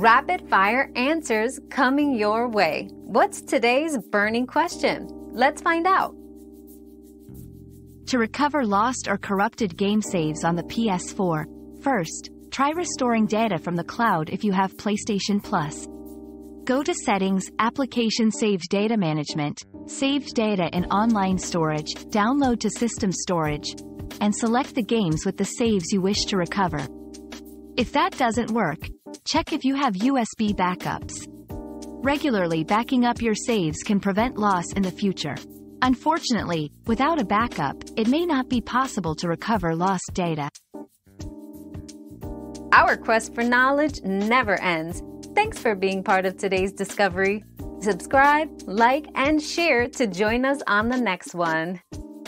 Rapid fire answers coming your way. What's today's burning question? Let's find out. To recover lost or corrupted game saves on the PS4, first, try restoring data from the cloud if you have PlayStation Plus. Go to Settings, Application Saved Data Management, Saved Data in Online Storage, Download to System Storage, and select the games with the saves you wish to recover. If that doesn't work, check if you have USB backups. Regularly backing up your saves can prevent loss in the future. Unfortunately, without a backup, it may not be possible to recover lost data. Our quest for knowledge never ends. Thanks for being part of today's discovery. Subscribe, like, and share to join us on the next one.